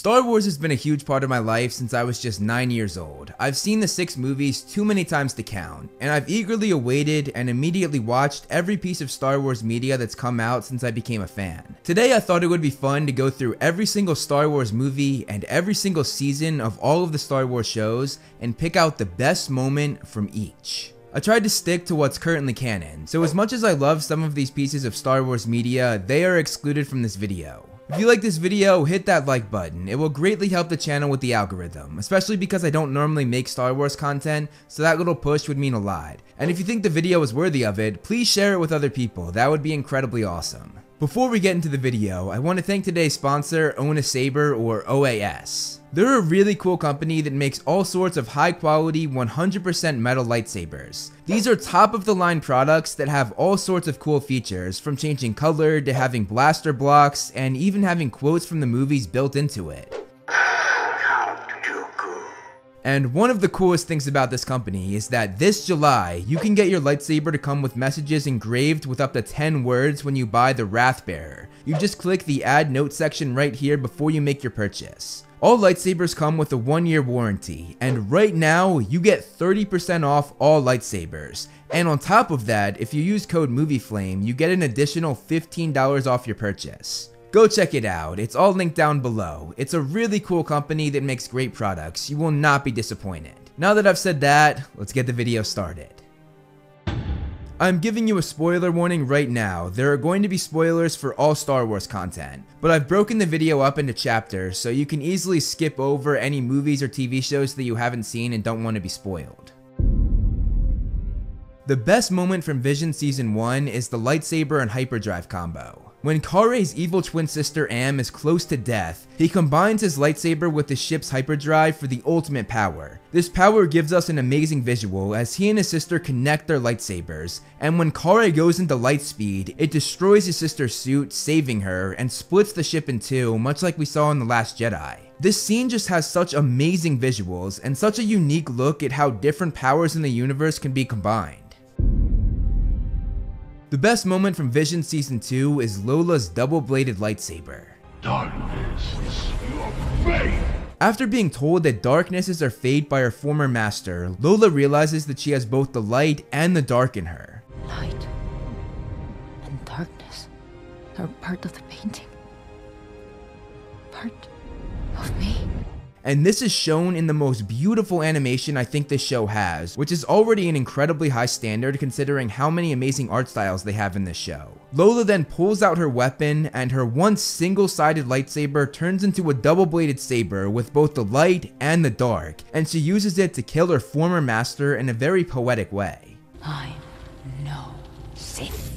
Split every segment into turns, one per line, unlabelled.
Star Wars has been a huge part of my life since I was just 9 years old. I've seen the 6 movies too many times to count, and I've eagerly awaited and immediately watched every piece of Star Wars media that's come out since I became a fan. Today I thought it would be fun to go through every single Star Wars movie and every single season of all of the Star Wars shows and pick out the best moment from each. I tried to stick to what's currently canon, so as much as I love some of these pieces of Star Wars media, they are excluded from this video. If you like this video, hit that like button. It will greatly help the channel with the algorithm, especially because I don't normally make Star Wars content, so that little push would mean a lot. And if you think the video is worthy of it, please share it with other people, that would be incredibly awesome. Before we get into the video, I want to thank today's sponsor, Own a Saber or OAS. They're a really cool company that makes all sorts of high quality 100% metal lightsabers. These are top of the line products that have all sorts of cool features, from changing color to having blaster blocks and even having quotes from the movies built into it. And one of the coolest things about this company is that this July, you can get your lightsaber to come with messages engraved with up to 10 words when you buy the Wrathbearer. You just click the add note section right here before you make your purchase. All lightsabers come with a one year warranty, and right now you get 30% off all lightsabers. And on top of that, if you use code MovieFlame, you get an additional $15 off your purchase. Go check it out, it's all linked down below. It's a really cool company that makes great products, you will not be disappointed. Now that I've said that, let's get the video started. I'm giving you a spoiler warning right now, there are going to be spoilers for all Star Wars content, but I've broken the video up into chapters so you can easily skip over any movies or TV shows that you haven't seen and don't want to be spoiled. The best moment from Vision Season 1 is the lightsaber and hyperdrive combo. When Karre's evil twin sister Am is close to death, he combines his lightsaber with the ship's hyperdrive for the ultimate power. This power gives us an amazing visual as he and his sister connect their lightsabers, and when Karre goes into lightspeed, it destroys his sister's suit, saving her, and splits the ship in two, much like we saw in The Last Jedi. This scene just has such amazing visuals and such a unique look at how different powers in the universe can be combined. The best moment from Vision Season 2 is Lola's double-bladed lightsaber. Darkness is your fate! After being told that darkness is her fate by her former master, Lola realizes that she has both the light and the dark in her.
Light and darkness are part of the painting. Part of me.
And this is shown in the most beautiful animation I think this show has, which is already an incredibly high standard considering how many amazing art styles they have in this show. Lola then pulls out her weapon and her once single-sided lightsaber turns into a double-bladed saber with both the light and the dark, and she uses it to kill her former master in a very poetic way.
I know Sith.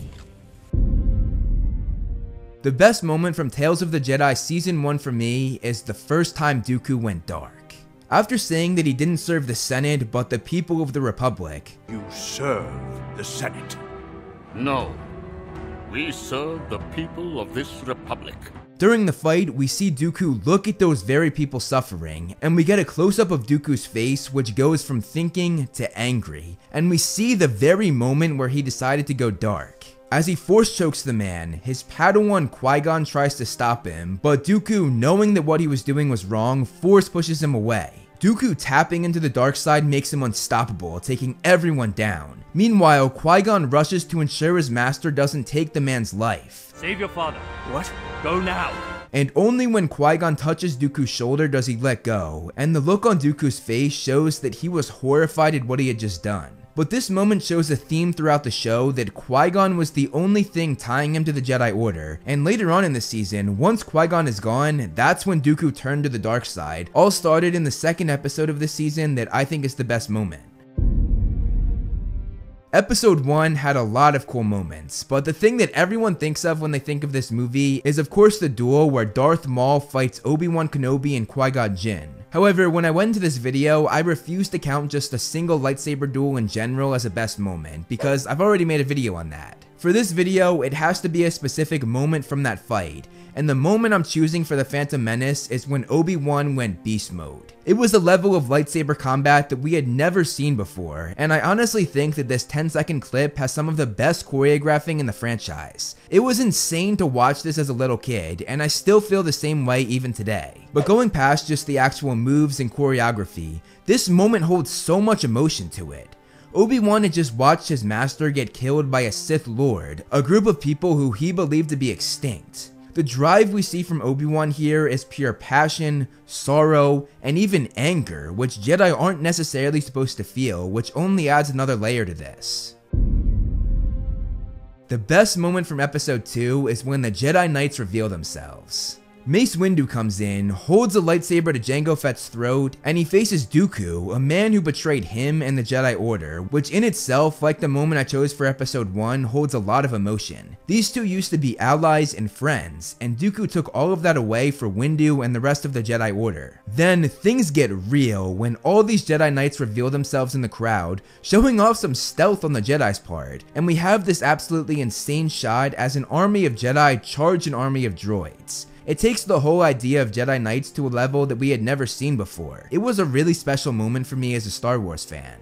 The best moment from Tales of the Jedi Season 1 for me is the first time Dooku went dark. After saying that he didn't serve the Senate but the people of the Republic,
You serve the Senate.
No. We serve the people of this republic.
During the fight, we see Dooku look at those very people suffering, and we get a close up of Dooku's face, which goes from thinking to angry, and we see the very moment where he decided to go dark. As he force chokes the man, his Padawan Qui-Gon tries to stop him, but Dooku, knowing that what he was doing was wrong, force pushes him away. Dooku tapping into the dark side makes him unstoppable, taking everyone down. Meanwhile, Qui-Gon rushes to ensure his master doesn't take the man's life.
Save your father.
What?
Go now.
And only when Qui-Gon touches Dooku's shoulder does he let go, and the look on Dooku's face shows that he was horrified at what he had just done. But this moment shows a theme throughout the show that Qui-Gon was the only thing tying him to the Jedi Order, and later on in the season, once Qui-Gon is gone, that's when Dooku turned to the dark side, all started in the second episode of this season that I think is the best moment. Episode 1 had a lot of cool moments, but the thing that everyone thinks of when they think of this movie is of course the duel where Darth Maul fights Obi-Wan Kenobi and Qui-Gon Jinn. However, when I went into this video, I refused to count just a single lightsaber duel in general as a best moment, because I've already made a video on that. For this video, it has to be a specific moment from that fight, and the moment I'm choosing for the Phantom Menace is when Obi-Wan went beast mode. It was a level of lightsaber combat that we had never seen before, and I honestly think that this 10 second clip has some of the best choreographing in the franchise. It was insane to watch this as a little kid, and I still feel the same way even today. But going past just the actual moves and choreography, this moment holds so much emotion to it. Obi-Wan had just watched his master get killed by a Sith Lord, a group of people who he believed to be extinct. The drive we see from Obi-Wan here is pure passion, sorrow, and even anger, which Jedi aren't necessarily supposed to feel, which only adds another layer to this. The best moment from episode 2 is when the Jedi Knights reveal themselves. Mace Windu comes in, holds a lightsaber to Jango Fett's throat, and he faces Dooku, a man who betrayed him and the Jedi Order, which in itself, like the moment I chose for episode 1, holds a lot of emotion. These two used to be allies and friends, and Dooku took all of that away for Windu and the rest of the Jedi Order. Then, things get real when all these Jedi Knights reveal themselves in the crowd, showing off some stealth on the Jedi's part, and we have this absolutely insane shot as an army of Jedi charge an army of droids. It takes the whole idea of Jedi Knights to a level that we had never seen before. It was a really special moment for me as a Star Wars fan.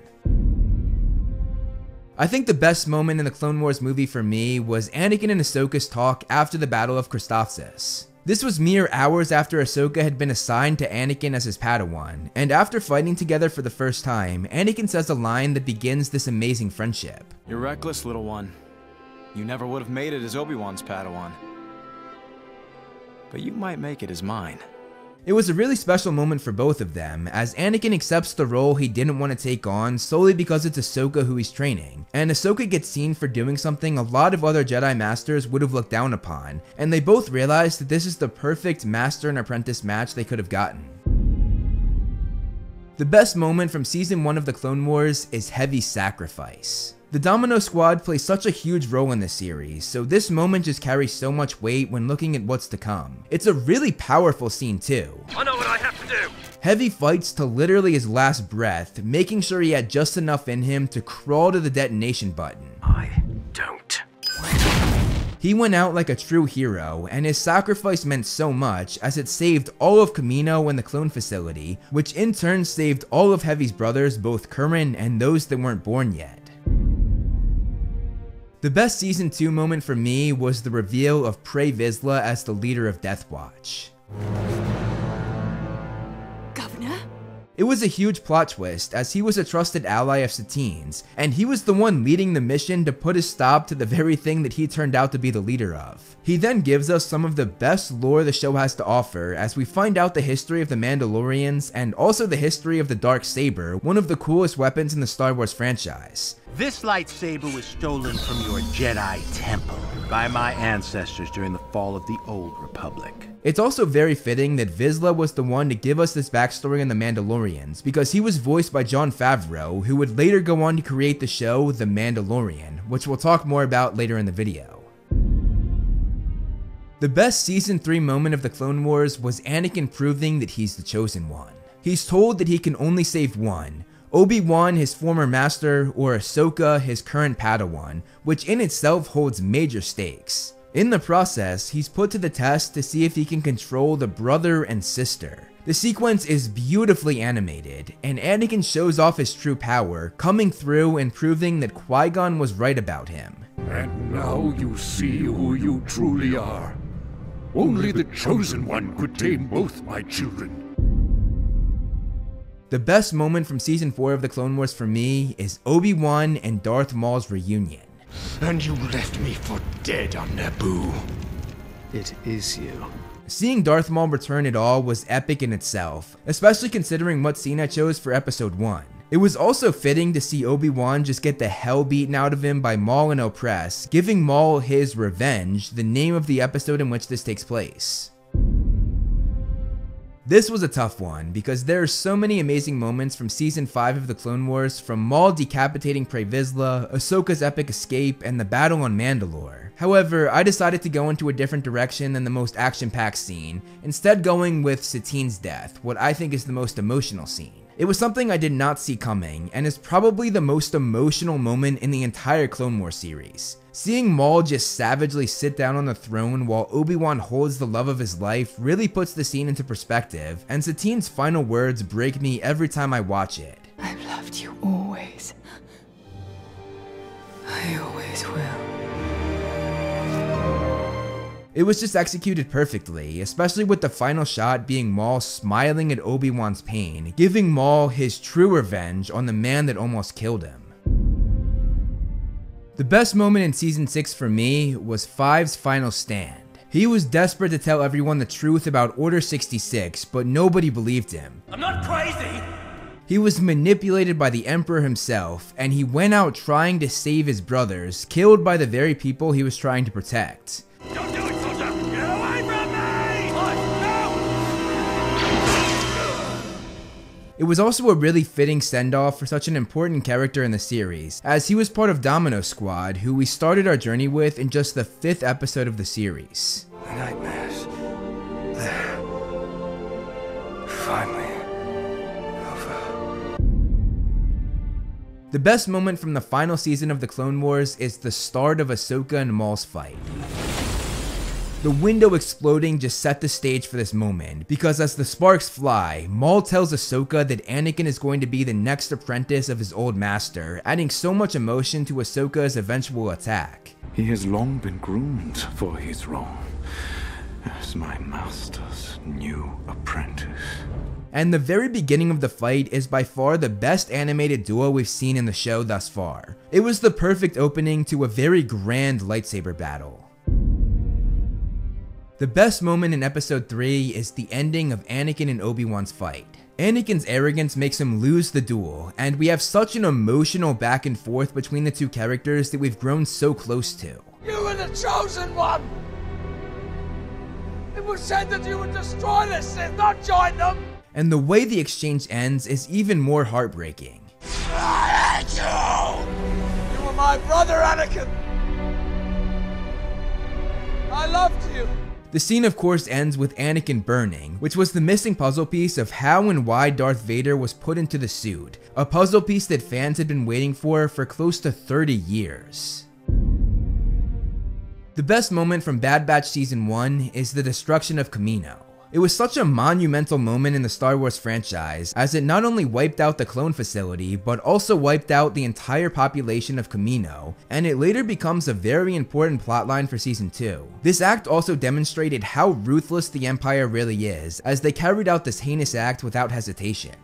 I think the best moment in the Clone Wars movie for me was Anakin and Ahsoka's talk after the Battle of Christophsis. This was mere hours after Ahsoka had been assigned to Anakin as his Padawan, and after fighting together for the first time, Anakin says a line that begins this amazing friendship.
You're reckless, little one. You never would have made it as Obi-Wan's Padawan but you might make it as mine.
It was a really special moment for both of them, as Anakin accepts the role he didn't want to take on solely because it's Ahsoka who he's training, and Ahsoka gets seen for doing something a lot of other Jedi Masters would have looked down upon, and they both realize that this is the perfect Master and Apprentice match they could have gotten. The best moment from Season 1 of the Clone Wars is Heavy Sacrifice. The Domino Squad plays such a huge role in this series, so this moment just carries so much weight when looking at what's to come. It's a really powerful scene too.
I know what I have to do!
Heavy fights to literally his last breath, making sure he had just enough in him to crawl to the detonation button.
I don't.
He went out like a true hero, and his sacrifice meant so much as it saved all of Kamino and the clone facility, which in turn saved all of Heavy's brothers, both current and those that weren't born yet. The best season 2 moment for me was the reveal of Pre Vizsla as the leader of Death Watch.
Governor?
It was a huge plot twist as he was a trusted ally of Satine's, and he was the one leading the mission to put a stop to the very thing that he turned out to be the leader of. He then gives us some of the best lore the show has to offer as we find out the history of the Mandalorians and also the history of the Dark Saber, one of the coolest weapons in the Star Wars franchise.
This lightsaber was stolen from your Jedi temple by my ancestors during the fall of the Old Republic.
It's also very fitting that Vizsla was the one to give us this backstory on the Mandalorians, because he was voiced by Jon Favreau, who would later go on to create the show The Mandalorian, which we'll talk more about later in the video. The best season 3 moment of the Clone Wars was Anakin proving that he's the chosen one. He's told that he can only save one, Obi-Wan his former master, or Ahsoka his current Padawan, which in itself holds major stakes. In the process, he's put to the test to see if he can control the brother and sister. The sequence is beautifully animated, and Anakin shows off his true power, coming through and proving that Qui-Gon was right about him.
And now you see who you truly are. Only the Chosen One could tame both my children.
The best moment from season 4 of the Clone Wars for me is Obi-Wan and Darth Maul's reunion.
And you left me for dead on Naboo.
It is you.
Seeing Darth Maul return at all was epic in itself, especially considering what scene I chose for episode 1. It was also fitting to see Obi-Wan just get the hell beaten out of him by Maul and Opress, giving Maul his revenge, the name of the episode in which this takes place. This was a tough one because there are so many amazing moments from season 5 of the Clone Wars from Maul decapitating Pre Vizsla, Ahsoka's epic escape, and the battle on Mandalore. However, I decided to go into a different direction than the most action-packed scene, instead going with Satine's death, what I think is the most emotional scene. It was something I did not see coming, and is probably the most emotional moment in the entire Clone Wars series. Seeing Maul just savagely sit down on the throne while Obi-Wan holds the love of his life really puts the scene into perspective, and Satine's final words break me every time I watch it.
I've loved you always. I always will.
It was just executed perfectly, especially with the final shot being Maul smiling at Obi-Wan's pain, giving Maul his true revenge on the man that almost killed him. The best moment in season 6 for me was Five's final stand. He was desperate to tell everyone the truth about Order 66, but nobody believed him.
I'm not crazy!
He was manipulated by the Emperor himself, and he went out trying to save his brothers, killed by the very people he was trying to protect.
Don't do It
was also a really fitting send off for such an important character in the series, as he was part of Domino Squad, who we started our journey with in just the fifth episode of the series.
The nightmares. They're finally over.
The best moment from the final season of the Clone Wars is the start of Ahsoka and Maul's fight. The window exploding just set the stage for this moment, because as the sparks fly, Maul tells Ahsoka that Anakin is going to be the next apprentice of his old master, adding so much emotion to Ahsoka's eventual attack.
He has long been groomed for his role as my master's new apprentice.
And the very beginning of the fight is by far the best animated duo we've seen in the show thus far. It was the perfect opening to a very grand lightsaber battle. The best moment in episode 3 is the ending of Anakin and Obi-Wan's fight. Anakin's arrogance makes him lose the duel, and we have such an emotional back and forth between the two characters that we've grown so close to.
You were the chosen one! It was said that you would destroy the Sith, not join them!
And the way the exchange ends is even more heartbreaking.
I hate you! You were my brother, Anakin! I love you!
The scene of course ends with Anakin burning, which was the missing puzzle piece of how and why Darth Vader was put into the suit, a puzzle piece that fans had been waiting for for close to 30 years. The best moment from Bad Batch Season 1 is the destruction of Kamino. It was such a monumental moment in the Star Wars franchise, as it not only wiped out the clone facility, but also wiped out the entire population of Kamino, and it later becomes a very important plotline for Season 2. This act also demonstrated how ruthless the Empire really is, as they carried out this heinous act without hesitation.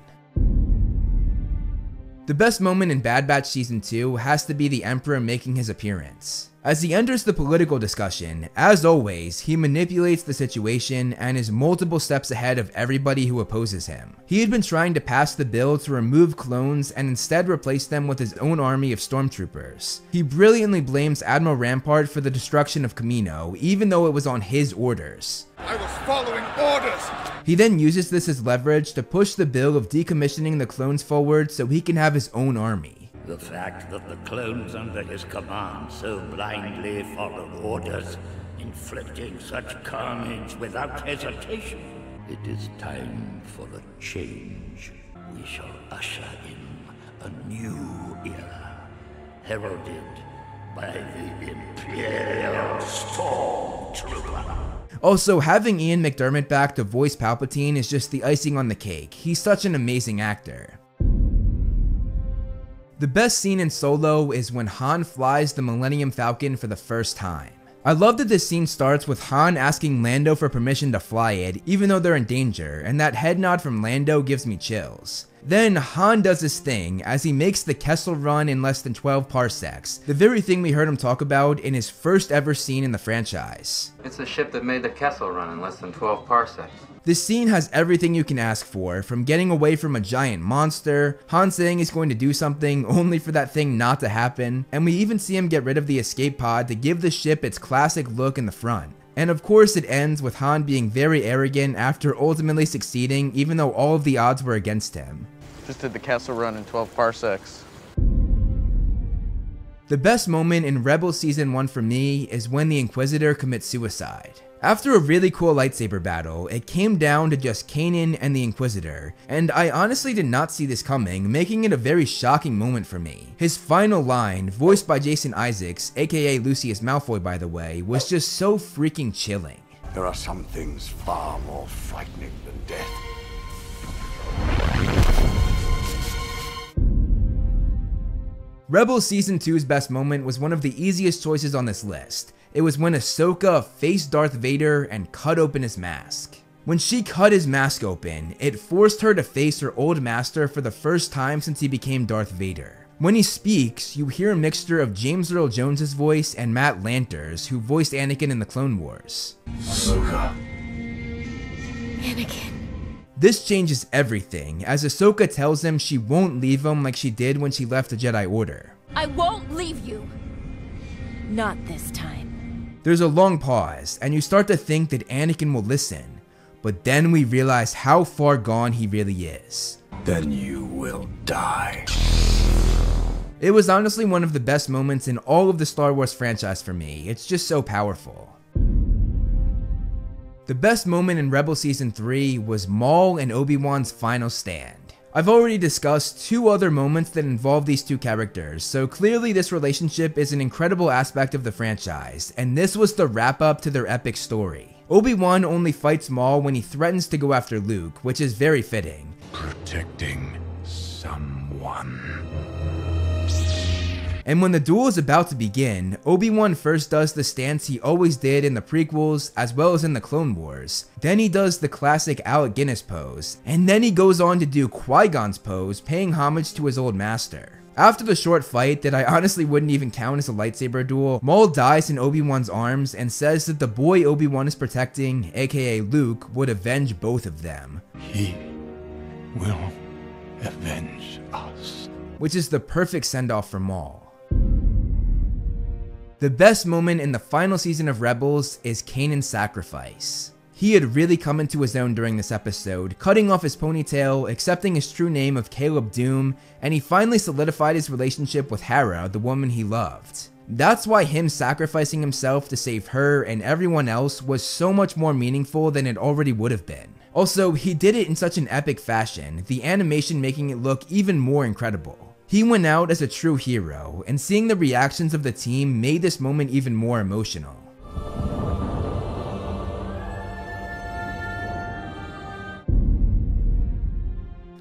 The best moment in Bad Batch Season 2 has to be the Emperor making his appearance. As he enters the political discussion, as always, he manipulates the situation and is multiple steps ahead of everybody who opposes him. He had been trying to pass the bill to remove clones and instead replace them with his own army of stormtroopers. He brilliantly blames Admiral Rampart for the destruction of Kamino, even though it was on his orders.
I was following orders!
He then uses this as leverage to push the bill of decommissioning the clones forward so he can have his own army.
The fact that the clones under his command so blindly followed orders, inflicting such carnage without hesitation. It is time for a change. We shall usher in a new era, heralded by the Imperial Stormtrooper.
Also, having Ian McDiarmid back to voice Palpatine is just the icing on the cake. He's such an amazing actor. The best scene in Solo is when Han flies the Millennium Falcon for the first time. I love that this scene starts with Han asking Lando for permission to fly it, even though they're in danger, and that head nod from Lando gives me chills. Then Han does his thing as he makes the Kessel run in less than 12 parsecs, the very thing we heard him talk about in his first ever scene in the franchise.
It's the ship that made the Kessel run in less than 12 parsecs.
This scene has everything you can ask for, from getting away from a giant monster, Han saying he's going to do something only for that thing not to happen, and we even see him get rid of the escape pod to give the ship its classic look in the front. And of course it ends with Han being very arrogant after ultimately succeeding even though all of the odds were against him.
Just did the Kessel run in 12 parsecs.
The best moment in Rebel Season 1 for me is when the Inquisitor commits suicide. After a really cool lightsaber battle, it came down to just Kanan and the Inquisitor, and I honestly did not see this coming, making it a very shocking moment for me. His final line, voiced by Jason Isaacs, aka Lucius Malfoy by the way, was just so freaking chilling.
There are some things far more frightening than death.
Rebels Season 2's best moment was one of the easiest choices on this list. It was when Ahsoka faced Darth Vader and cut open his mask. When she cut his mask open, it forced her to face her old master for the first time since he became Darth Vader. When he speaks, you hear a mixture of James Earl Jones' voice and Matt Lanter's, who voiced Anakin in the Clone Wars.
Ahsoka.
Anakin.
This changes everything, as Ahsoka tells him she won't leave him like she did when she left the Jedi Order.
I won't leave you. Not this time.
There's a long pause, and you start to think that Anakin will listen, but then we realize how far gone he really is.
Then you will die.
It was honestly one of the best moments in all of the Star Wars franchise for me, it's just so powerful. The best moment in Rebel Season 3 was Maul and Obi-Wan's final stand. I've already discussed two other moments that involve these two characters, so clearly this relationship is an incredible aspect of the franchise, and this was the wrap up to their epic story. Obi-Wan only fights Maul when he threatens to go after Luke, which is very fitting.
Protecting someone.
And when the duel is about to begin, Obi-Wan first does the stance he always did in the prequels as well as in the Clone Wars. Then he does the classic Alec Guinness pose, and then he goes on to do Qui-Gon's pose, paying homage to his old master. After the short fight that I honestly wouldn't even count as a lightsaber duel, Maul dies in Obi-Wan's arms and says that the boy Obi-Wan is protecting, aka Luke, would avenge both of them.
He will avenge us.
Which is the perfect send-off for Maul. The best moment in the final season of Rebels is Kanan's sacrifice. He had really come into his own during this episode, cutting off his ponytail, accepting his true name of Caleb Dume, and he finally solidified his relationship with Hera, the woman he loved. That's why him sacrificing himself to save her and everyone else was so much more meaningful than it already would have been. Also, he did it in such an epic fashion, the animation making it look even more incredible. He went out as a true hero, and seeing the reactions of the team made this moment even more emotional.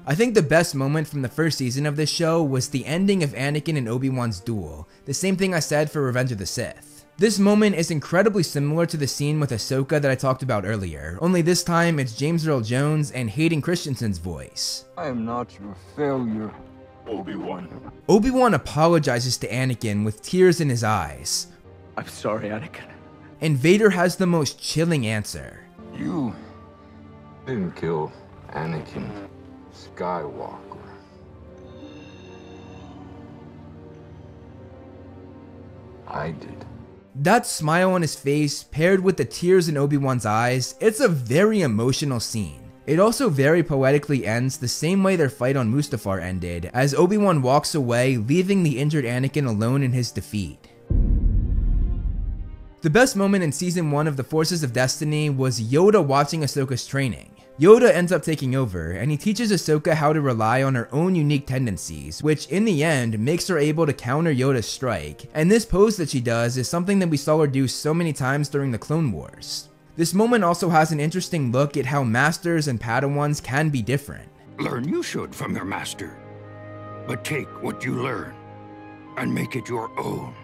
I think the best moment from the first season of this show was the ending of Anakin and Obi-Wan's duel, the same thing I said for Revenge of the Sith. This moment is incredibly similar to the scene with Ahsoka that I talked about earlier, only this time it's James Earl Jones and Hayden Christensen's voice.
I am not your failure,
Obi-Wan.
Obi-Wan apologizes to Anakin with tears in his eyes.
I'm sorry, Anakin.
And Vader has the most chilling answer.
You didn't kill Anakin Skywalker. I did.
That smile on his face, paired with the tears in Obi-Wan's eyes, it's a very emotional scene. It also very poetically ends the same way their fight on Mustafar ended, as Obi-Wan walks away, leaving the injured Anakin alone in his defeat. The best moment in season 1 of The Forces of Destiny was Yoda watching Ahsoka's training. Yoda ends up taking over, and he teaches Ahsoka how to rely on her own unique tendencies, which in the end makes her able to counter Yoda's strike, and this pose that she does is something that we saw her do so many times during the Clone Wars. This moment also has an interesting look at how masters and padawans can be different.
Learn you should from your master, but take what you learn and make it your own.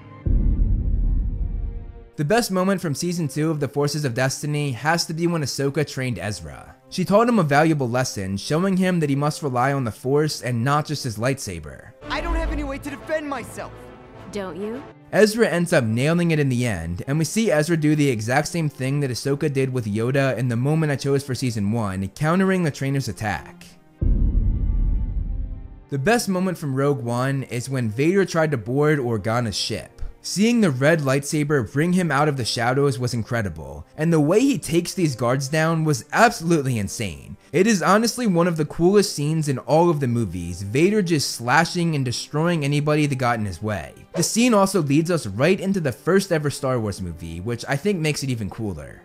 The best moment from season 2 of The Forces of Destiny has to be when Ahsoka trained Ezra. She taught him a valuable lesson, showing him that he must rely on the Force and not just his lightsaber.
I don't have any way to defend myself.
Don't you?
Ezra ends up nailing it in the end, and we see Ezra do the exact same thing that Ahsoka did with Yoda in the moment I chose for season 1, countering the trainer's attack. The best moment from Rogue One is when Vader tried to board Organa's ship. Seeing the red lightsaber bring him out of the shadows was incredible, and the way he takes these guards down was absolutely insane. It is honestly one of the coolest scenes in all of the movies, Vader just slashing and destroying anybody that got in his way. The scene also leads us right into the first ever Star Wars movie, which I think makes it even cooler.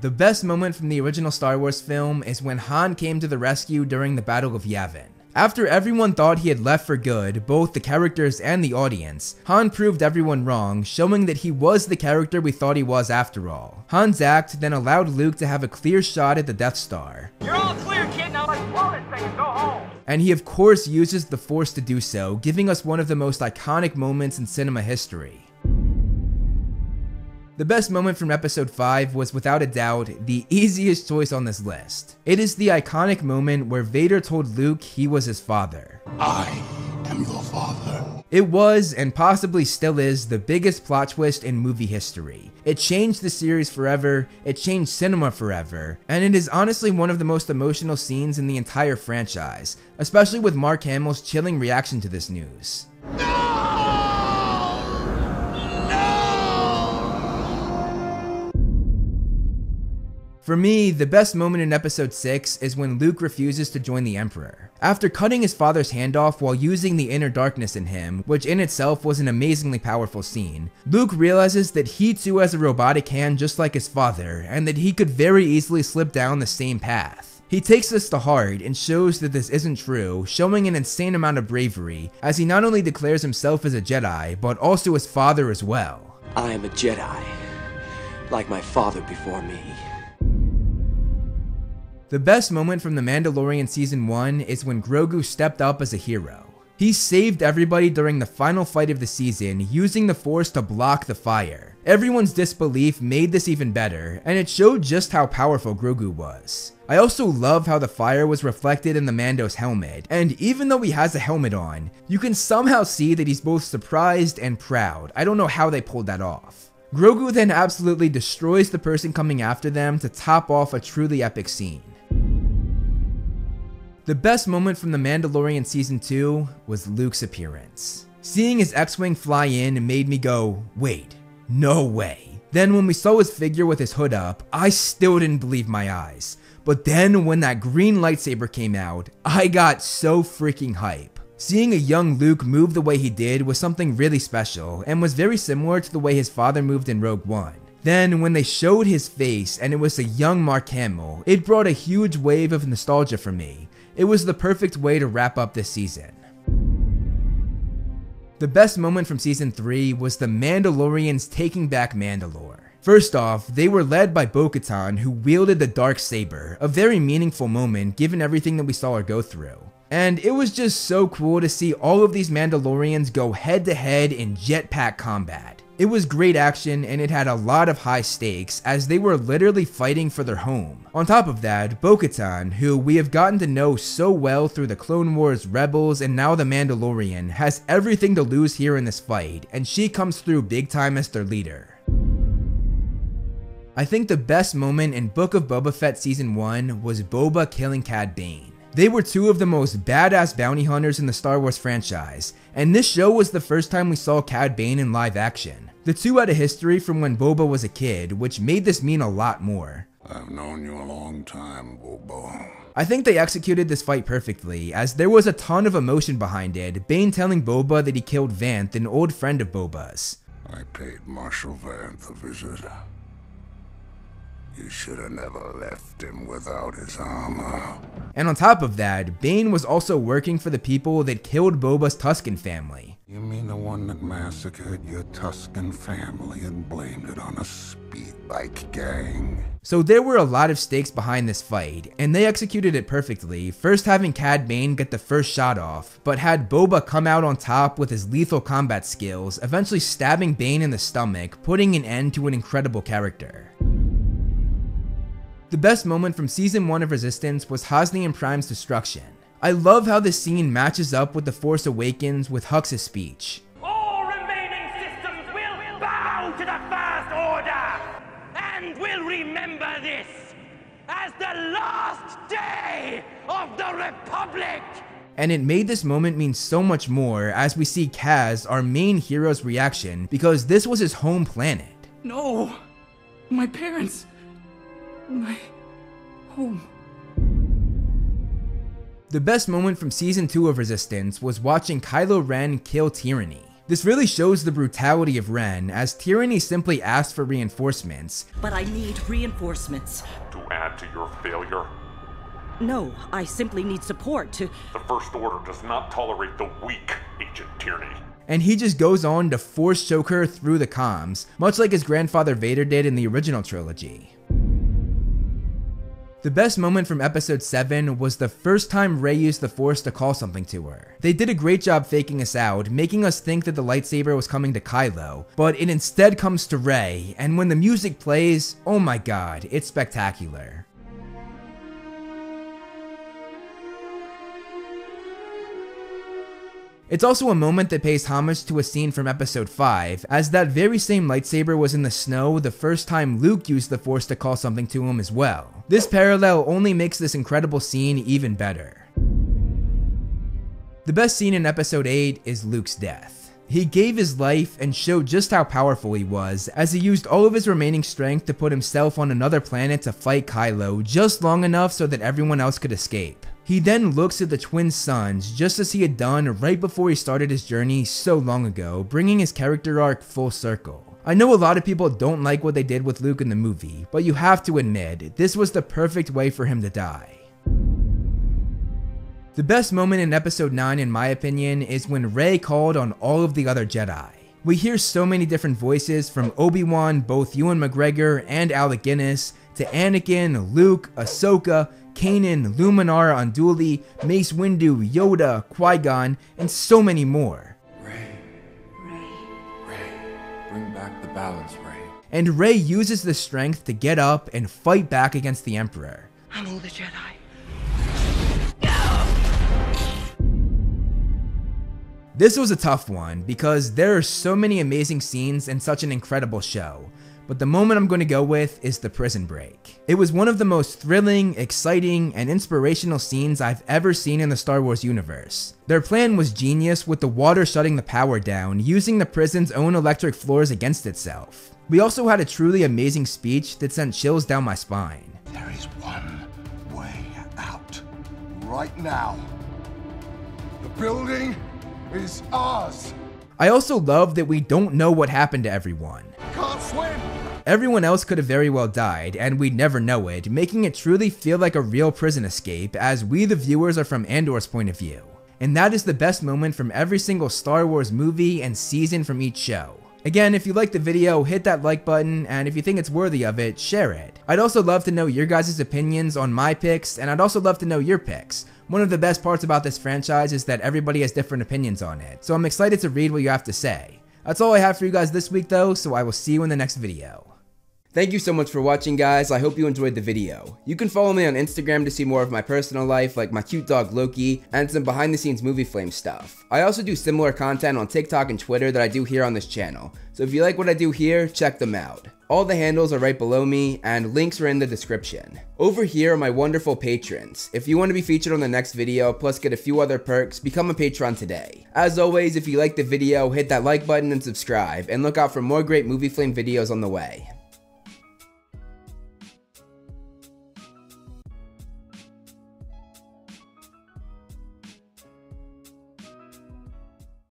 The best moment from the original Star Wars film is when Han came to the rescue during the Battle of Yavin. After everyone thought he had left for good, both the characters and the audience, Han proved everyone wrong, showing that he was the character we thought he was after all. Han's act then allowed Luke to have a clear shot at the Death Star.
You're all clear, kid. Now let's blow this thing and go home.
And he of course uses the Force to do so, giving us one of the most iconic moments in cinema history. The best moment from episode 5 was without a doubt the easiest choice on this list. It is the iconic moment where Vader told Luke he was his father.
I am your father.
It was, and possibly still is, the biggest plot twist in movie history. It changed the series forever, it changed cinema forever, and it is honestly one of the most emotional scenes in the entire franchise, especially with Mark Hamill's chilling reaction to this news. For me, the best moment in episode 6 is when Luke refuses to join the Emperor. After cutting his father's hand off while using the inner darkness in him, which in itself was an amazingly powerful scene, Luke realizes that he too has a robotic hand just like his father, and that he could very easily slip down the same path. He takes this to heart and shows that this isn't true, showing an insane amount of bravery, as he not only declares himself as a Jedi, but also his father as well.
I am a Jedi, like my father before me.
The best moment from The Mandalorian Season 1 is when Grogu stepped up as a hero. He saved everybody during the final fight of the season, using the Force to block the fire. Everyone's disbelief made this even better, and it showed just how powerful Grogu was. I also love how the fire was reflected in the Mando's helmet, and even though he has a helmet on, you can somehow see that he's both surprised and proud. I don't know how they pulled that off. Grogu then absolutely destroys the person coming after them to top off a truly epic scene. The best moment from The Mandalorian Season 2 was Luke's appearance. Seeing his X-Wing fly in made me go, wait, no way. Then when we saw his figure with his hood up, I still didn't believe my eyes. But then when that green lightsaber came out, I got so freaking hype. Seeing a young Luke move the way he did was something really special and was very similar to the way his father moved in Rogue One. Then, when they showed his face and it was a young Mark Hamill, it brought a huge wave of nostalgia for me. It was the perfect way to wrap up this season. The best moment from season 3 was the Mandalorians taking back Mandalore. First off, they were led by Bo-Katan who wielded the dark saber, a very meaningful moment given everything that we saw her go through. And it was just so cool to see all of these Mandalorians go head to head in jetpack combat. It was great action and it had a lot of high stakes as they were literally fighting for their home. On top of that, Bo-Katan, who we have gotten to know so well through the Clone Wars, Rebels, and now the Mandalorian, has everything to lose here in this fight, and she comes through big time as their leader. I think the best moment in Book of Boba Fett Season 1 was Boba killing Cad Bane. They were two of the most badass bounty hunters in the Star Wars franchise, and this show was the first time we saw Cad Bane in live action. The two had a history from when Boba was a kid, which made this mean a lot more.
I've known you a long time, Boba.
I think they executed this fight perfectly, as there was a ton of emotion behind it, Bane telling Boba that he killed Vanth, an old friend of Boba's.
I paid Marshal Vanth a visit. You should have never left him without his armor.
And on top of that, Bane was also working for the people that killed Boba's Tusken family.
You mean the one that massacred your Tusken family and blamed it on a speed bike gang?
So there were a lot of stakes behind this fight, and they executed it perfectly, first having Cad Bane get the first shot off, but had Boba come out on top with his lethal combat skills, eventually stabbing Bane in the stomach, putting an end to an incredible character. The best moment from season 1 of Resistance was Hosnian Prime's destruction. I love how this scene matches up with The Force Awakens with Hux's speech.
All remaining systems will bow to the First Order! And will remember this as the last day of the Republic!
And it made this moment mean so much more as we see Kaz, our main hero's reaction, because this was his home planet.
No! My parents! My home.
The best moment from season 2 of Resistance was watching Kylo Ren kill Tierny. This really shows the brutality of Ren, as Tierny simply asked for reinforcements.
But I need reinforcements.
To add to your failure?
No, I simply need support to.
The First Order does not tolerate the weak, Agent Tierny.
And he just goes on to force choke her through the comms, much like his grandfather Vader did in the original trilogy. The best moment from episode 7 was the first time Rey used the force to call something to her. They did a great job faking us out, making us think that the lightsaber was coming to Kylo, but it instead comes to Rey, and when the music plays, oh my god, it's spectacular. It's also a moment that pays homage to a scene from episode 5, as that very same lightsaber was in the snow the first time Luke used the force to call something to him as well. This parallel only makes this incredible scene even better. The best scene in episode 8 is Luke's death. He gave his life and showed just how powerful he was, as he used all of his remaining strength to put himself on another planet to fight Kylo just long enough so that everyone else could escape. He then looks at the twin suns, just as he had done right before he started his journey so long ago, bringing his character arc full circle. I know a lot of people don't like what they did with Luke in the movie, but you have to admit, this was the perfect way for him to die. The best moment in episode 9 in my opinion is when Rey called on all of the other Jedi. We hear so many different voices from Obi-Wan, both Ewan McGregor and Alec Guinness, to Anakin, Luke, Ahsoka, Kanan, Luminara Unduli, Mace Windu, Yoda, Qui-Gon, and so many more.
Rey. Rey. Rey. Bring back the balance, Rey.
And Rey uses the strength to get up and fight back against the Emperor.
I'm all the Jedi.
This was a tough one because there are so many amazing scenes and such an incredible show but the moment I'm going to go with is the prison break. It was one of the most thrilling, exciting, and inspirational scenes I've ever seen in the Star Wars universe. Their plan was genius with the water shutting the power down, using the prison's own electric floors against itself. We also had a truly amazing speech that sent chills down my spine.
There is one way out. Right now. The building is ours.
I also love that we don't know what happened to everyone. Everyone else could have very well died, and we'd never know it, making it truly feel like a real prison escape as we the viewers are from Andor's point of view. And that is the best moment from every single Star Wars movie and season from each show. Again, if you liked the video, hit that like button, and if you think it's worthy of it, share it. I'd also love to know your guys' opinions on my picks, and I'd also love to know your picks. One of the best parts about this franchise is that everybody has different opinions on it, so I'm excited to read what you have to say. That's all I have for you guys this week though, so I will see you in the next video. Thank you so much for watching guys, I hope you enjoyed the video. You can follow me on Instagram to see more of my personal life like my cute dog Loki and some behind the scenes movie flame stuff. I also do similar content on TikTok and Twitter that I do here on this channel, so if you like what I do here, check them out. All the handles are right below me and links are in the description. Over here are my wonderful patrons. If you want to be featured on the next video plus get a few other perks, become a patron today. As always, if you liked the video, hit that like button and subscribe and look out for more great movie flame videos on the way.